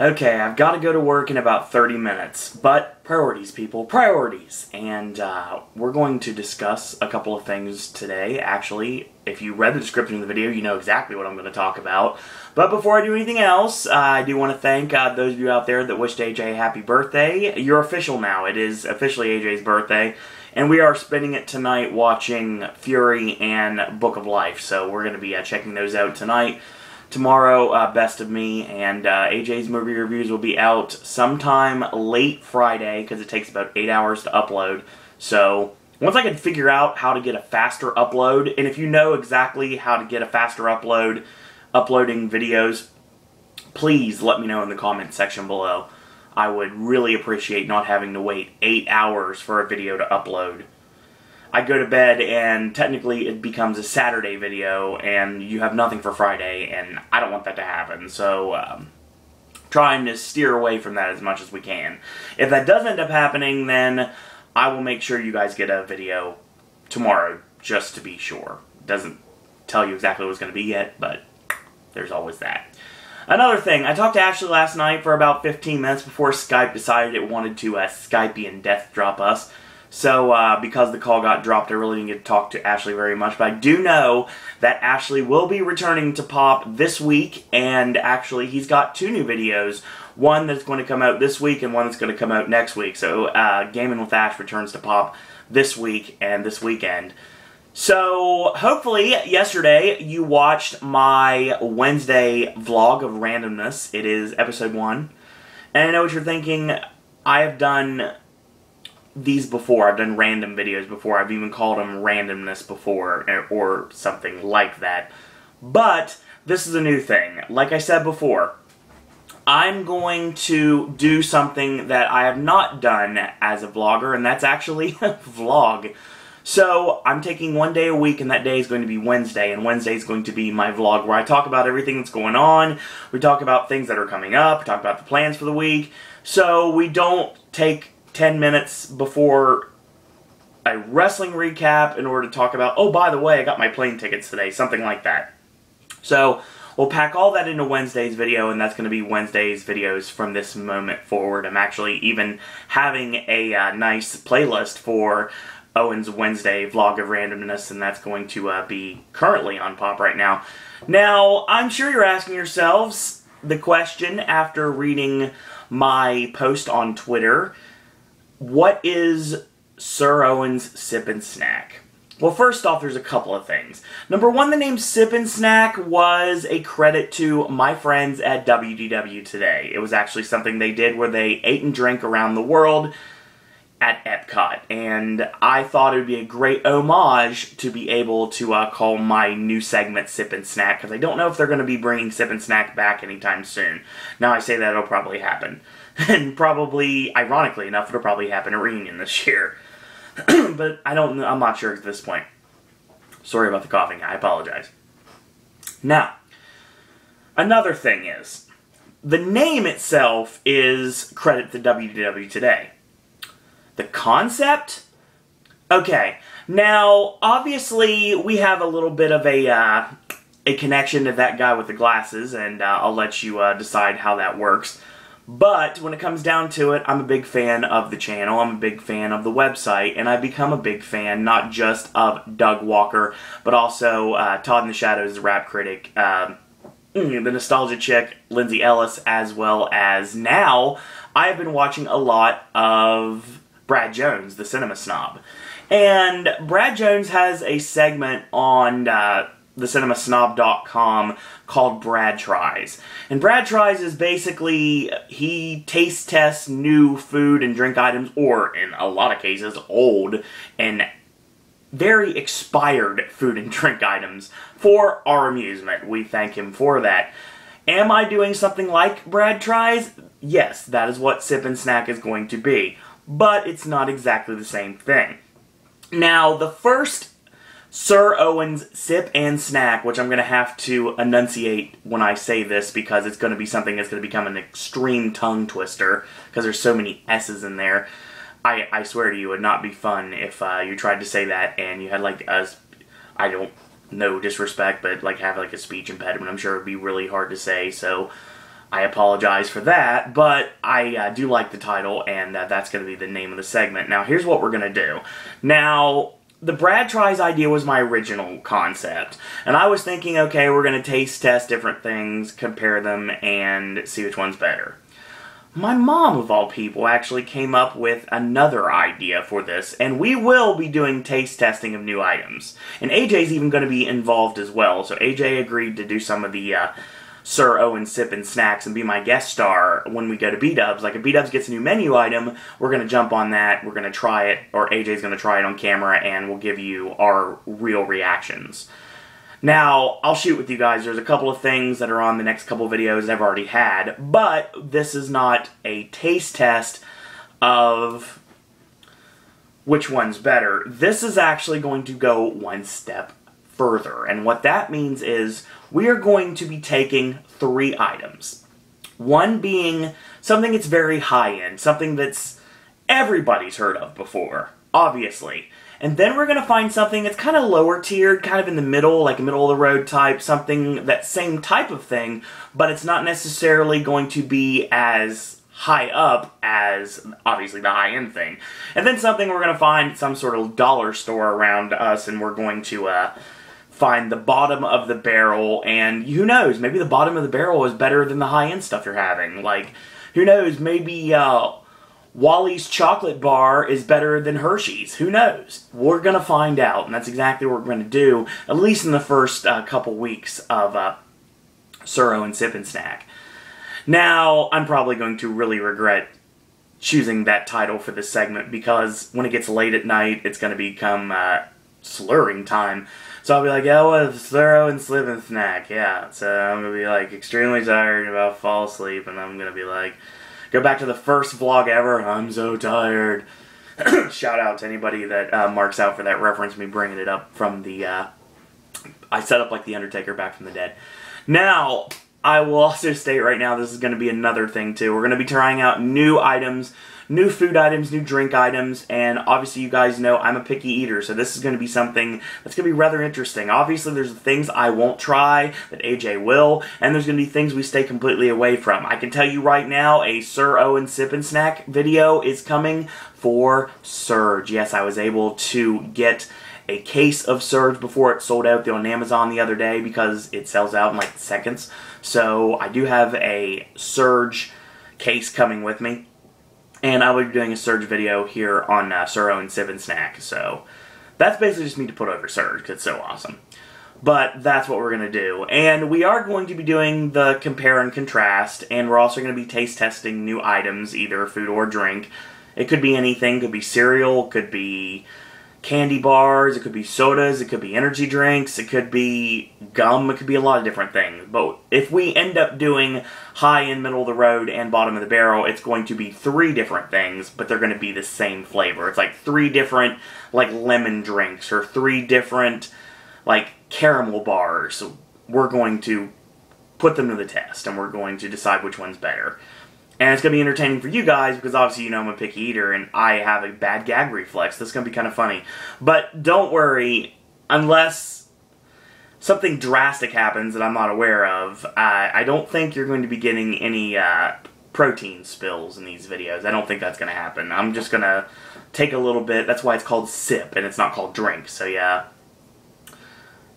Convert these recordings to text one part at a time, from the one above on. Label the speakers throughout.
Speaker 1: Okay, I've got to go to work in about 30 minutes, but priorities, people, priorities. And uh, we're going to discuss a couple of things today. Actually, if you read the description of the video, you know exactly what I'm going to talk about. But before I do anything else, uh, I do want to thank uh, those of you out there that wished AJ a happy birthday. You're official now. It is officially AJ's birthday. And we are spending it tonight watching Fury and Book of Life. So we're going to be uh, checking those out tonight. Tomorrow, uh, Best of Me and uh, AJ's movie reviews will be out sometime late Friday because it takes about eight hours to upload. So once I can figure out how to get a faster upload, and if you know exactly how to get a faster upload, uploading videos, please let me know in the comment section below. I would really appreciate not having to wait eight hours for a video to upload. I go to bed and technically it becomes a Saturday video and you have nothing for Friday and I don't want that to happen. So, um, trying to steer away from that as much as we can. If that does end up happening, then I will make sure you guys get a video tomorrow just to be sure. Doesn't tell you exactly what it's going to be yet, but there's always that. Another thing, I talked to Ashley last night for about 15 minutes before Skype decided it wanted to uh, Skype and death drop us. So, uh, because the call got dropped, I really didn't get to talk to Ashley very much. But I do know that Ashley will be returning to Pop this week, and actually, he's got two new videos. One that's going to come out this week, and one that's going to come out next week. So, uh, Gaming with Ash returns to Pop this week and this weekend. So, hopefully, yesterday you watched my Wednesday vlog of randomness. It is episode one. And I know what you're thinking. I have done these before. I've done random videos before. I've even called them randomness before eh, or something like that. But this is a new thing. Like I said before, I'm going to do something that I have not done as a vlogger, and that's actually vlog. So I'm taking one day a week, and that day is going to be Wednesday, and Wednesday is going to be my vlog where I talk about everything that's going on. We talk about things that are coming up. We talk about the plans for the week. So we don't take 10 minutes before a wrestling recap in order to talk about, oh, by the way, I got my plane tickets today, something like that. So we'll pack all that into Wednesday's video, and that's going to be Wednesday's videos from this moment forward. I'm actually even having a uh, nice playlist for Owen's Wednesday vlog of randomness, and that's going to uh, be currently on Pop right now. Now, I'm sure you're asking yourselves the question after reading my post on Twitter what is Sir Owen's Sip and Snack? Well, first off, there's a couple of things. Number one, the name Sip and Snack was a credit to my friends at WDW Today. It was actually something they did where they ate and drank around the world at Epcot, and I thought it would be a great homage to be able to uh, call my new segment Sip and Snack, because I don't know if they're going to be bringing Sip and Snack back anytime soon. Now I say that it'll probably happen. And probably, ironically enough, it'll probably happen at Reunion this year. but I don't, know, I'm not sure at this point. Sorry about the coughing, I apologize. Now, another thing is, the name itself is credit to WDW Today. The concept? Okay, now, obviously, we have a little bit of a, uh, a connection to that guy with the glasses, and uh, I'll let you uh, decide how that works. But when it comes down to it, I'm a big fan of the channel, I'm a big fan of the website, and I've become a big fan not just of Doug Walker, but also uh, Todd in the Shadows, the rap critic, uh, the nostalgia chick, Lindsay Ellis, as well as now I have been watching a lot of Brad Jones, the cinema snob. And Brad Jones has a segment on uh, thecinemasnob.com called Brad Tries. And Brad Tries is basically he taste tests new food and drink items, or in a lot of cases, old and very expired food and drink items for our amusement. We thank him for that. Am I doing something like Brad Tries? Yes, that is what Sip and Snack is going to be. But it's not exactly the same thing. Now, the first Sir Owen's Sip and Snack, which I'm going to have to enunciate when I say this because it's going to be something that's going to become an extreme tongue twister because there's so many S's in there. I, I swear to you, it would not be fun if uh, you tried to say that and you had like a, I don't know disrespect, but like have like a speech impediment. I'm sure it'd be really hard to say. So I apologize for that, but I uh, do like the title, and uh, that's going to be the name of the segment. Now, here's what we're going to do. Now, the Brad Tries idea was my original concept, and I was thinking, okay, we're to taste test different things, compare them, and see which one's better. My mom, of all people, actually came up with another idea for this, and we will be doing taste testing of new items. And AJ's even going to be involved as well, so AJ agreed to do some of the uh, Sir Owen Sippin' Snacks and be my guest star when we go to B-Dubs. Like, if B-Dubs gets a new menu item, we're to jump on that, we're to try it, or AJ's to try it on camera, and we'll give you our real reactions. Now, I'll shoot with you guys. There's a couple of things that are on the next couple videos I've already had, but this is not a taste test of which one's better. This is actually going to go one step further. And what that means is we are going to be taking three items. One being something that's very high end, something that's everybody's heard of before, obviously. And then we're going to find something that's kind of lower tiered, kind of in the middle, like middle of the road type, something that same type of thing, but it's not necessarily going to be as high up as obviously the high end thing. And then something we're going to find some sort of dollar store around us and we're going to uh, find the bottom of the barrel, and who knows, maybe the bottom of the barrel is better than the high end stuff you're having. Like, who knows, maybe uh, Wally's chocolate bar is better than Hershey's. Who knows? We're going to find out, and that's exactly what we're going to do, at least in the first uh, couple weeks of uh, Sir Owen Sip and Snack. Now, I'm probably going to really regret choosing that title for this segment because when it gets late at night, it's going to become uh, slurring time. So I'll be like, yeah, well, thorough and slip and snack, yeah. So I'm gonna be like extremely tired and about to fall asleep, and I'm gonna be like, go back to the first vlog ever. I'm so tired. Shout out to anybody that uh, marks out for that reference, me bringing it up from the. Uh, I set up like the Undertaker back from the dead. Now, I will also state right now this is going to be another thing too. We're going to be trying out new items new food items, new drink items, and obviously you guys know I'm a picky eater, so this is going to be something that's going to be rather interesting. Obviously there's things I won't try that AJ will, and there's going to be things we stay completely away from. I can tell you right now, a Sir Owen Sip and Snack video is coming for Surge. Yes, I was able to get a case of Surge before it sold out on Amazon the other day because it sells out in like seconds. So I do have a Surge case coming with me and I will be doing a Surge video here on uh, Owen Sip and Snack. So that's basically just me to put over Surge because it's so awesome. But that's what we're going to do. And we are going to be doing the compare and contrast, and we're also going to be taste testing new items, either food or drink. It could be anything, could be cereal, could be candy bars, it could be sodas, it could be energy drinks, it could be gum, it could be a lot of different things. But if we end up doing high and middle of the road and bottom of the barrel, it's going to be three different things, but they're going to be the same flavor. It's like three different like lemon drinks or three different like caramel bars. We're going to put them to the test and we're going to decide which one's better. And it's going to be entertaining for you guys because obviously you know I'm a picky eater and I have a bad gag reflex. This is going to be kind of funny. But don't worry, unless something drastic happens that I'm not aware of, uh, I don't think you're going to be getting any uh, protein spills in these videos. I don't think that's going to happen. I'm just going to take a little bit. That's why it's called sip and it's not called drink. So yeah,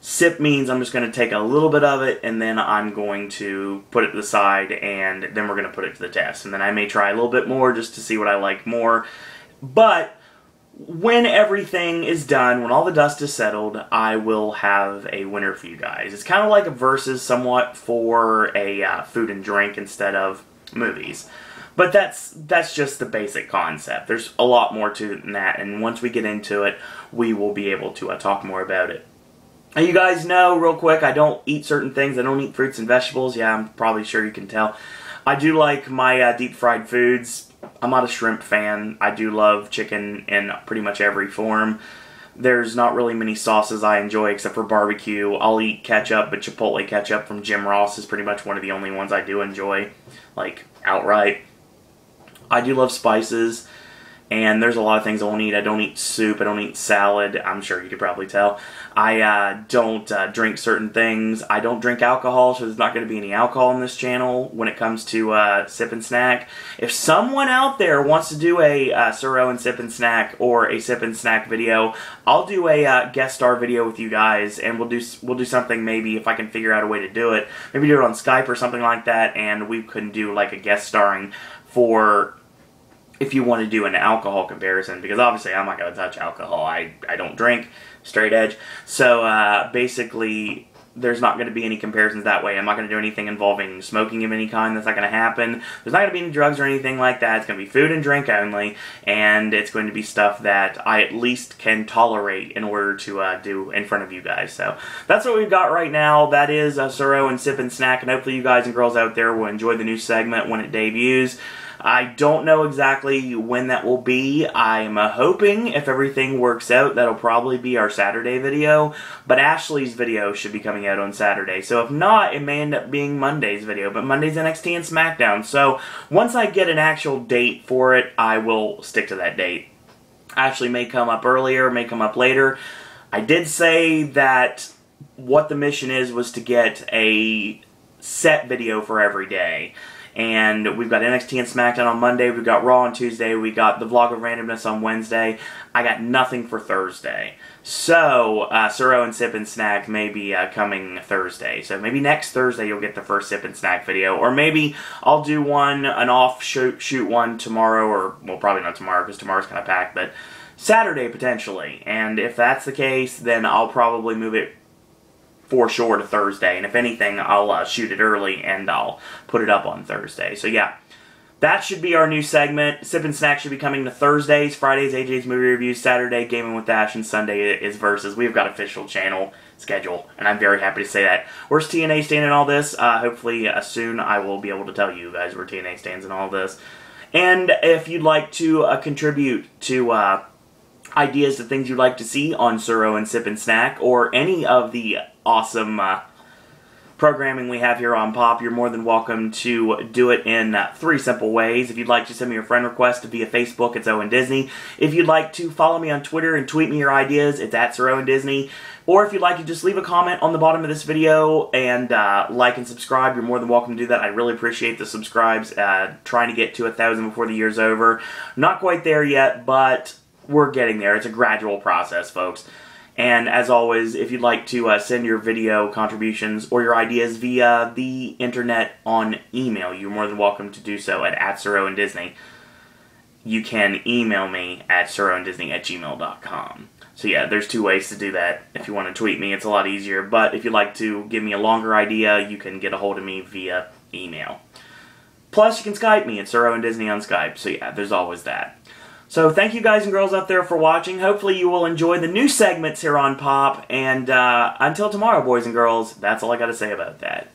Speaker 1: Sip means I'm just going to take a little bit of it and then I'm going to put it to the side and then we're going to put it to the test. And then I may try a little bit more just to see what I like more. But when everything is done, when all the dust is settled, I will have a winner for you guys. It's kind of like a versus somewhat for a uh, food and drink instead of movies. But that's that's just the basic concept. There's a lot more to than that, and once we get into it, we will be able to uh, talk more about it. You guys know, real quick, I don't eat certain things. I don't eat fruits and vegetables. Yeah, I'm probably sure you can tell. I do like my uh, deep fried foods. I'm not a shrimp fan. I do love chicken in pretty much every form. There's not really many sauces I enjoy except for barbecue. I'll eat ketchup, but Chipotle ketchup from Jim Ross is pretty much one of the only ones I do enjoy, like outright. I do love spices and there's a lot of things I won't eat. I don't eat soup. I don't eat salad. I'm sure you could probably tell. I uh, don't uh, drink certain things. I don't drink alcohol, so there's not going to be any alcohol on this channel when it comes to uh, Sip and Snack. If someone out there wants to do a uh, Sir Owen Sip and Snack or a Sip and Snack video, I'll do a uh, guest star video with you guys, and we'll do we'll do something maybe if I can figure out a way to do it. Maybe do it on Skype or something like that, and we can do like a guest starring for if you want to do an alcohol comparison, because obviously I'm not going to touch alcohol. I, I don't drink, straight edge. So uh, basically, there's not going to be any comparisons that way. I'm not going to do anything involving smoking of any kind. That's not going to happen. There's not going to be any drugs or anything like that. It's going to be food and drink only, and it's going to be stuff that I at least can tolerate in order to uh, do in front of you guys. So that's what we've got right now. That is a Sir Owen Sip and Snack, and hopefully you guys and girls out there will enjoy the new segment when it debuts. I don't know exactly when that will be. I'm uh, hoping if everything works out, that'll probably be our Saturday video. But Ashley's video should be coming out on Saturday. So if not, it may end up being Monday's video. But Monday's NXT and SmackDown. So once I get an actual date for it, I will stick to that date. Ashley may come up earlier, may come up later. I did say that what the mission is was to get a set video for every day. And we've got NXT and SmackDown on Monday. We've got Raw on Tuesday. We got the Vlog of Randomness on Wednesday. I got nothing for Thursday. So, uh, Sir Owen Sip and Snack may be uh, coming Thursday. So maybe next Thursday you'll get the first Sip and Snack video. Or maybe I'll do one, an off shoot, shoot one tomorrow. Or, well, probably not tomorrow because tomorrow's kind of packed. But Saturday potentially. And if that's the case, then I'll probably move it for sure to Thursday. And if anything, I'll uh, shoot it early and I'll put it up on Thursday. So yeah, that should be our new segment. Sip and Snack should be coming to Thursdays, Fridays, AJ's movie reviews, Saturday, Gaming with Ash, and Sunday is Versus. We've got official channel schedule, and I'm very happy to say that. Where's TNA stand in all this? Uh, hopefully, uh, soon I will be able to tell you guys where TNA stands in all this. And if you'd like to uh, contribute to uh, ideas to things you'd like to see on Sir Owen Sip and Snack, or any of the awesome uh, programming we have here on Pop, you're more than welcome to do it in uh, three simple ways. If you'd like to send me a friend request via Facebook, it's Owen Disney. If you'd like to follow me on Twitter and tweet me your ideas, it's at Sir Owen Disney. Or if you'd like to just leave a comment on the bottom of this video and uh, like and subscribe, you're more than welcome to do that. I really appreciate the subscribes. Uh, trying to get to a thousand before the year's over. Not quite there yet, but we're getting there. It's a gradual process, folks. And as always, if you'd like to uh, send your video contributions or your ideas via the internet on email, you're more than welcome to do so at, at and Disney. You can email me at Disney at gmail.com. So yeah, there's two ways to do that. If you want to tweet me, it's a lot easier. But if you'd like to give me a longer idea, you can get a hold of me via email. Plus, you can Skype me at Sir Owen Disney on Skype. So yeah, there's always that. So thank you guys and girls out there for watching. Hopefully you will enjoy the new segments here on Pop. And uh, until tomorrow, boys and girls, that's all I got to say about that.